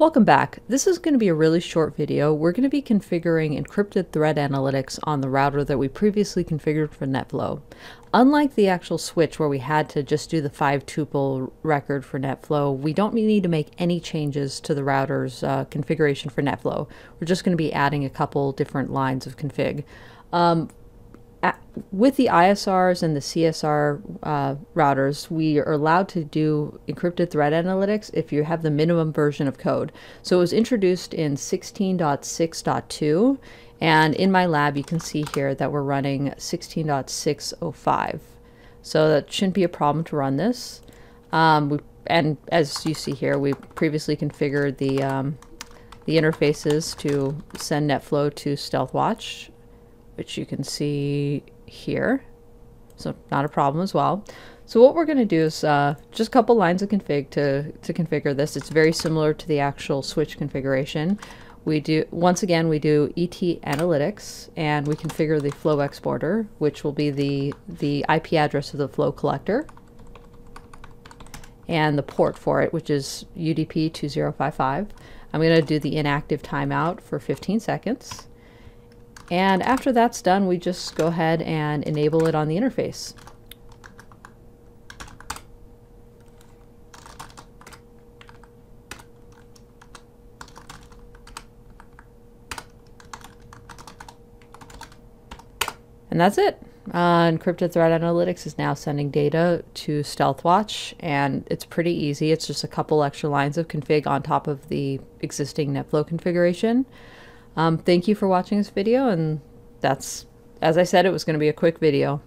Welcome back. This is going to be a really short video. We're going to be configuring encrypted threat analytics on the router that we previously configured for NetFlow. Unlike the actual switch where we had to just do the five tuple record for NetFlow, we don't need to make any changes to the router's uh, configuration for NetFlow. We're just going to be adding a couple different lines of config. Um, with the ISRs and the CSR uh, routers, we are allowed to do encrypted threat analytics if you have the minimum version of code. So it was introduced in 16.6.2, and in my lab you can see here that we're running 16.605. So that shouldn't be a problem to run this. Um, we, and as you see here, we previously configured the um, the interfaces to send NetFlow to StealthWatch which you can see here. So not a problem as well. So what we're going to do is uh, just a couple lines of config to, to configure this. It's very similar to the actual switch configuration. We do, once again, we do ET analytics and we configure the flow exporter, which will be the, the IP address of the flow collector and the port for it, which is UDP 2055. I'm going to do the inactive timeout for 15 seconds. And after that's done, we just go ahead and enable it on the interface. And that's it. Uh, Encrypted Threat Analytics is now sending data to StealthWatch, and it's pretty easy. It's just a couple extra lines of config on top of the existing NetFlow configuration. Um, thank you for watching this video, and that's, as I said, it was going to be a quick video.